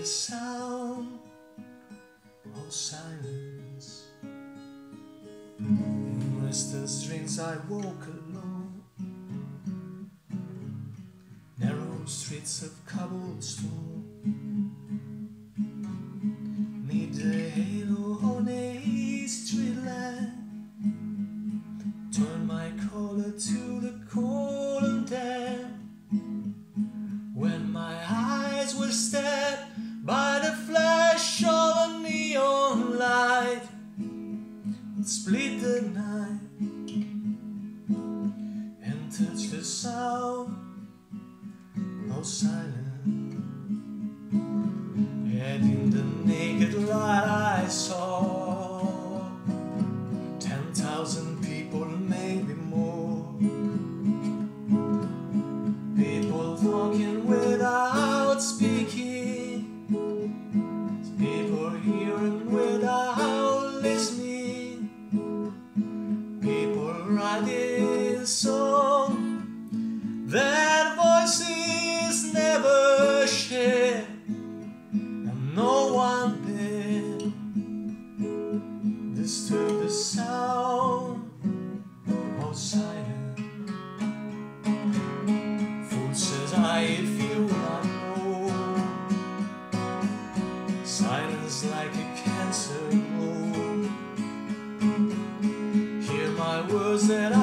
The sound of silence. In restless dreams I walk alone, narrow streets of cobblestone. Need the halo on a street. Turn my collar to the cold and damp. When my eyes were stabbed split the night and touch the sound of silence. And in the naked light I saw ten thousand people, maybe more. People talking without writing song that voices never share, and no one there disturbed the sound of silence. Fool says I, if you silence like a cancer. Hear my words that I